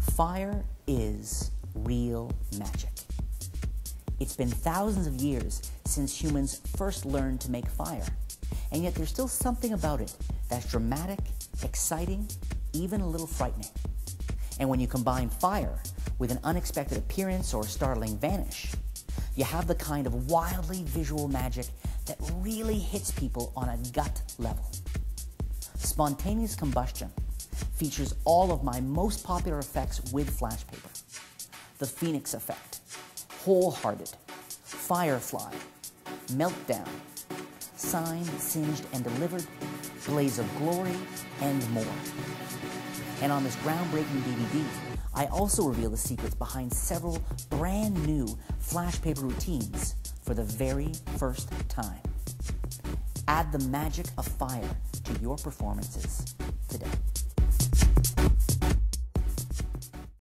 Fire is real magic. It's been thousands of years since humans first learned to make fire, and yet there's still something about it that's dramatic, exciting, even a little frightening. And when you combine fire with an unexpected appearance or startling vanish, you have the kind of wildly visual magic that really hits people on a gut level. Spontaneous combustion features all of my most popular effects with flash paper. The Phoenix effect, wholehearted, firefly, meltdown, signed, singed, and delivered, blaze of glory, and more. And on this groundbreaking DVD, I also reveal the secrets behind several brand new flash paper routines for the very first time. Add the magic of fire to your performances today.